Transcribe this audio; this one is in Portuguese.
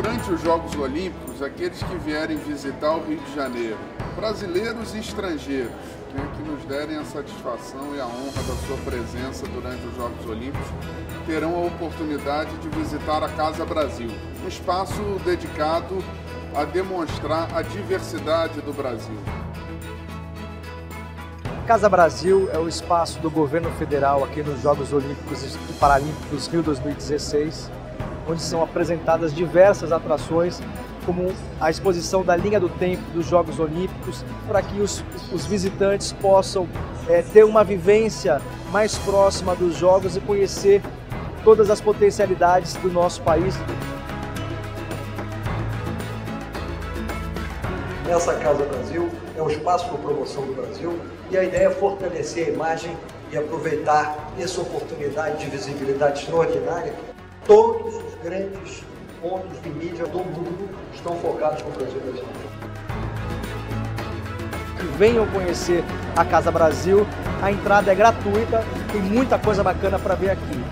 Durante os Jogos Olímpicos, aqueles que vierem visitar o Rio de Janeiro, brasileiros e estrangeiros, né, que nos derem a satisfação e a honra da sua presença durante os Jogos Olímpicos, terão a oportunidade de visitar a Casa Brasil, um espaço dedicado a demonstrar a diversidade do Brasil. Casa Brasil é o espaço do governo federal aqui nos Jogos Olímpicos e Paralímpicos Rio 2016, onde são apresentadas diversas atrações, como a exposição da linha do tempo dos Jogos Olímpicos, para que os, os visitantes possam é, ter uma vivência mais próxima dos Jogos e conhecer todas as potencialidades do nosso país. Essa Casa Brasil é um espaço para promoção do Brasil e a ideia é fortalecer a imagem e aproveitar essa oportunidade de visibilidade extraordinária. Todos os grandes pontos de mídia do mundo estão focados no Brasil brasileiro. Venham conhecer a Casa Brasil, a entrada é gratuita, tem muita coisa bacana para ver aqui.